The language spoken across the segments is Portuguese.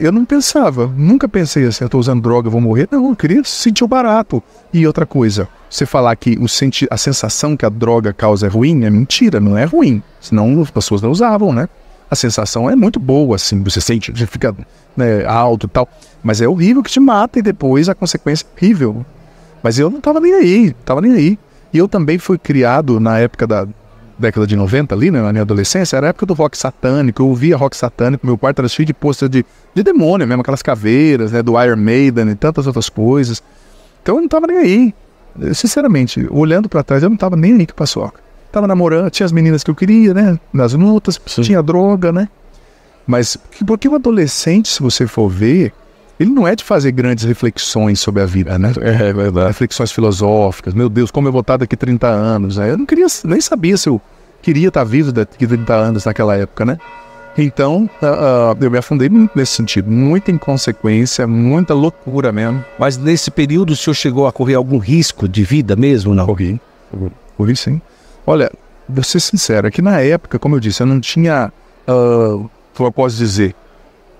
eu não pensava, nunca pensei assim, eu tô usando droga, vou morrer. Não, eu queria sentir o barato. E outra coisa, você falar que o senti a sensação que a droga causa é ruim, é mentira, não é ruim. Senão as pessoas não usavam, né? A sensação é muito boa, assim, você sente, você fica né, alto e tal. Mas é horrível que te mata e depois a consequência é horrível. Mas eu não tava nem aí, tava nem aí. E eu também fui criado na época da década de 90 ali, né, na minha adolescência, era a época do rock satânico, eu ouvia rock satânico, meu quarto era cheio de pôster de, de demônio mesmo, aquelas caveiras, né, do Iron Maiden e tantas outras coisas. Então eu não tava nem aí. Eu, sinceramente, olhando para trás, eu não tava nem aí com paçoca. Tava namorando, tinha as meninas que eu queria, né, nas lutas, Sim. tinha droga, né. Mas porque o adolescente, se você for ver, ele não é de fazer grandes reflexões sobre a vida, né? É, é verdade. Reflexões filosóficas. Meu Deus, como eu vou estar daqui 30 anos? Né? Eu não queria, nem sabia se eu queria estar vivo daqui 30 anos naquela época, né? Então, uh, uh, eu me afundei muito nesse sentido. Muita inconsequência, muita loucura mesmo. Mas nesse período o senhor chegou a correr algum risco de vida mesmo, não? Corri. Corri sim. Olha, vou ser sincero, é que na época, como eu disse, eu não tinha, uh, como eu posso dizer,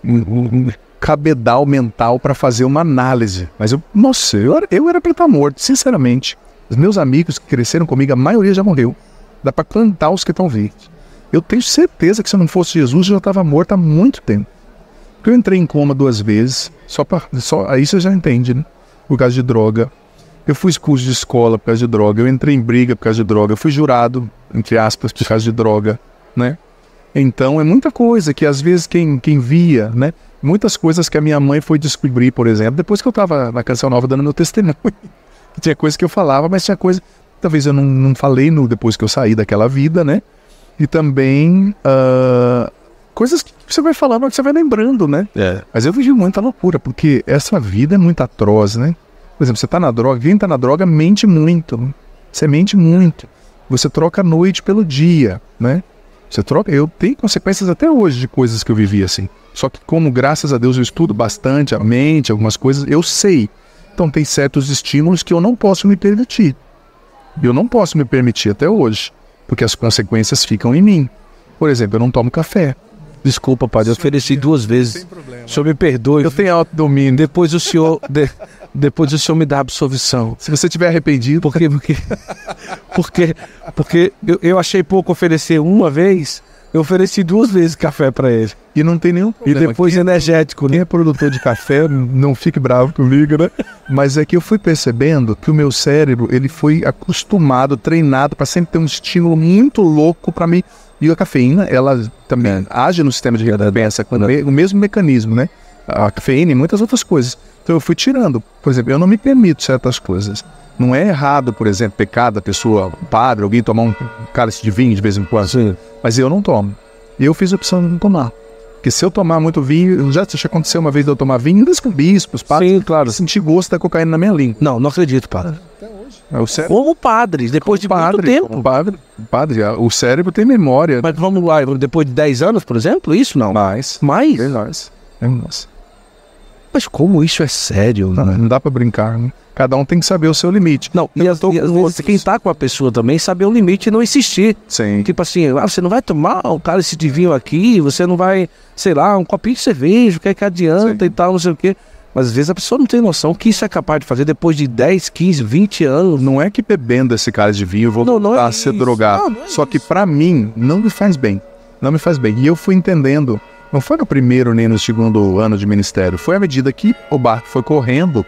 um, um, cabedal mental para fazer uma análise. Mas eu, nossa, eu, eu era para estar morto, sinceramente. Os meus amigos que cresceram comigo, a maioria já morreu. Dá para plantar os que estão vivos. Eu tenho certeza que se não fosse Jesus, eu já estava morto há muito tempo. Eu entrei em coma duas vezes, só para. Só, aí você já entende, né? Por causa de droga. Eu fui expulso de escola por causa de droga. Eu entrei em briga por causa de droga. Eu fui jurado, entre aspas, por causa de droga, né? Então é muita coisa que às vezes quem, quem via, né? muitas coisas que a minha mãe foi descobrir, por exemplo, depois que eu estava na Canção Nova dando meu testemunho. tinha coisa que eu falava, mas tinha coisa talvez eu não, não falei no, depois que eu saí daquela vida, né? E também uh, coisas que você vai falando, que você vai lembrando, né? É. Mas eu vivi muita loucura, porque essa vida é muito atroz, né? Por exemplo, você tá na droga, quem tá na droga mente muito. Você mente muito. Você troca a noite pelo dia, né? Você troca. Eu tenho consequências até hoje de coisas que eu vivi assim. Só que como graças a Deus eu estudo bastante a mente, algumas coisas, eu sei. Então tem certos estímulos que eu não posso me permitir. Eu não posso me permitir até hoje, porque as consequências ficam em mim. Por exemplo, eu não tomo café. Desculpa, padre, eu ofereci duas vezes. O senhor me perdoe. Eu tenho autodomínio. Depois o senhor, de, depois o senhor me dá absolvição. Se você tiver arrependido. Por quê? Porque, porque, porque eu, eu achei pouco oferecer uma vez eu ofereci duas vezes café para ele. E não tem nenhum problema. E depois energético, né? Quem é produtor de café, não fique bravo comigo, né? Mas é que eu fui percebendo que o meu cérebro, ele foi acostumado, treinado para sempre ter um estímulo muito louco para mim. E a cafeína, ela também é. age no sistema de recompensa, é. o mesmo mecanismo, né? A cafeína e muitas outras coisas. Então eu fui tirando. Por exemplo, eu não me permito certas coisas. Não é errado, por exemplo, pecado a pessoa, um padre, alguém tomar um cálice de vinho de vez em quando. Sim. Mas eu não tomo. Eu fiz a opção de não tomar. Porque se eu tomar muito vinho, já, aconteceu uma vez de eu tomar vinho, com bispos, padres. Sim, claro. Senti gosto da cocaína na minha língua. Não, não acredito, padre. Até hoje. É o cérebro. Como padres, depois como de padre, muito tempo. Como padre, padre, o cérebro tem memória. Mas vamos lá, depois de 10 anos, por exemplo, isso não? Mais. Mais? Mais. Mais. Mas como isso é sério? Não, né? não dá para brincar, né? Cada um tem que saber o seu limite. Não, e, as, e às vezes quem tá com a pessoa também saber o limite e não insistir. Sim. Tipo assim, ah, você não vai tomar um cálice de vinho aqui, você não vai, sei lá, um copinho de cerveja, o que é que adianta Sim. e tal, não sei o quê. Mas às vezes a pessoa não tem noção que isso é capaz de fazer depois de 10, 15, 20 anos. Não é que bebendo esse cálice de vinho eu vou não, não é a ser drogado. Não, não é Só isso. que para mim não me faz bem. Não me faz bem. E eu fui entendendo não foi no primeiro nem no segundo ano de ministério, foi à medida que o barco foi correndo,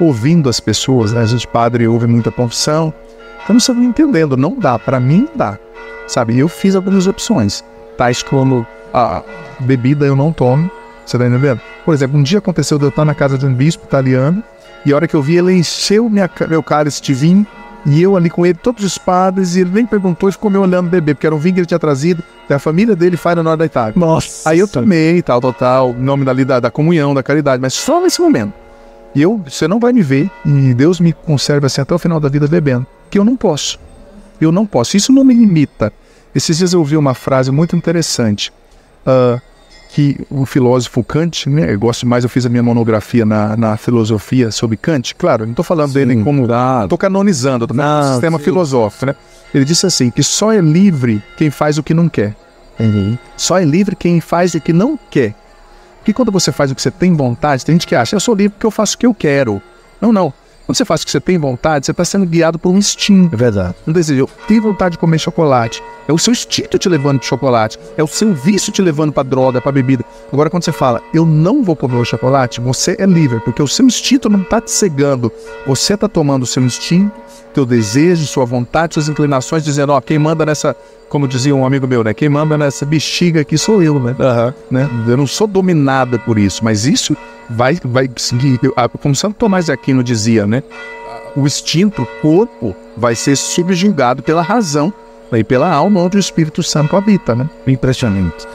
ouvindo as pessoas, né? A gente, padre, ouve muita confissão. Então, você vai entendendo, não dá, para mim não dá. Sabe, eu fiz algumas opções, tais como a bebida eu não tomo, você tá entendendo? Por exemplo, um dia aconteceu de eu estar na casa de um bispo italiano, e a hora que eu vi, ele encheu minha, meu cálice de vinho, e eu ali com ele, todos os padres, e ele nem perguntou e ficou me olhando beber, porque era um vinho que ele tinha trazido, a família dele faz no norte da Itália. Nossa! Aí eu tomei, tal, tal, tal, em nome dali da, da comunhão, da caridade, mas só nesse momento. E eu, você não vai me ver, e Deus me conserva assim até o final da vida bebendo, que eu não posso. Eu não posso. Isso não me limita. Esses dias eu ouvi uma frase muito interessante. Uh, que o filósofo Kant, né, eu gosto mais, eu fiz a minha monografia na, na filosofia sobre Kant, claro, não estou falando sim, dele como, estou canonizando, estou falando do sistema sim. filosófico, né? Ele disse assim, que só é livre quem faz o que não quer. Uhum. Só é livre quem faz o que não quer. Porque quando você faz o que você tem vontade, tem gente que acha, eu sou livre porque eu faço o que eu quero. Não, não. Quando você faz o que você tem vontade, você está sendo guiado por um instinto. É verdade. Um desejo. Eu tenho vontade de comer chocolate. É o seu instinto te levando de chocolate. É o seu vício te levando para droga, para bebida. Agora, quando você fala, eu não vou comer o chocolate, você é livre, porque o seu instinto não está te cegando. Você está tomando o seu instinto, teu desejo, sua vontade, suas inclinações, dizendo, ó, quem manda nessa, como dizia um amigo meu, né? Quem manda nessa bexiga aqui sou eu, né? Aham. né? Eu não sou dominada por isso, mas isso vai, vai seguir. Como Santo Tomás de Aquino dizia, né? O instinto, o corpo, vai ser subjugado pela razão e pela alma onde o Espírito Santo habita, né? Impressionante.